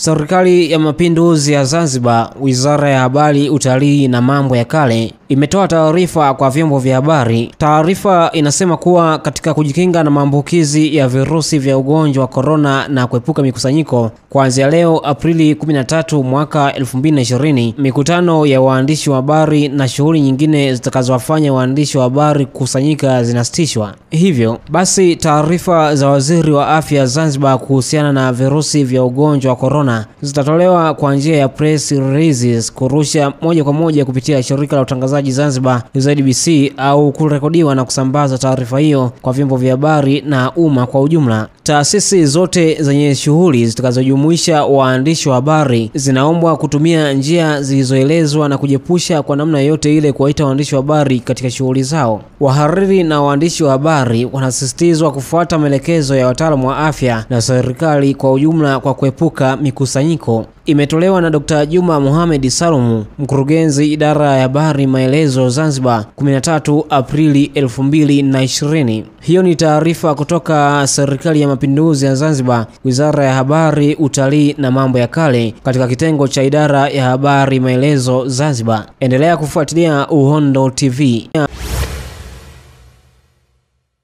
Serikali ya Mapinduzi ya Zanzibar, Wizara ya Habari, Utalii na Mambo ya Kale imetoa taarifa kwa vyombo vya habari. Taarifa inasema kuwa katika kujikinga na maambukizi ya virusi vya ugonjwa wa korona na kuepuka mikusanyiko, kuanzia leo Aprili 13 mwaka 2020, mikutano ya waandishi wa habari na shughuli nyingine zitakazowafanya waandishi wa habari kukusanyika zinasitishwa. Hivyo basi, taarifa za Waziri wa Afya Zanzibar kuhusiana na virusi vya ugonjwa wa korona zitatolewa kwa njia ya press releases, kurusha moja kwa moja kupitia shirika la utangazaji Zanzibar ZBC, au kurekodiwa na kusambaza taarifa hiyo kwa vyombo vya habari na umma kwa ujumla. Taasisi zote zenye shughuli zitakazojumuisha waandishi wa habari zinaombwa kutumia njia zilizoelezwa na kujepusha kwa namna yoyote ile kuwaita waandishi wa habari katika shughuli zao. Wahariri na waandishi wa habari wanasisitizwa kufuata maelekezo ya wataalamu wa afya na serikali kwa ujumla kwa kuepuka mikusanyiko. Imetolewa na Dr. Juma Mohamed Salumu, mkurugenzi idara ya habari maelezo Zanzibar, 13 Aprili 2020. Hiyo ni taarifa kutoka serikali ya Mapinduzi ya Zanzibar, Wizara ya Habari, Utalii na Mambo ya Kale, katika kitengo cha idara ya habari maelezo Zanzibar. Endelea kufuatilia Uhondo TV.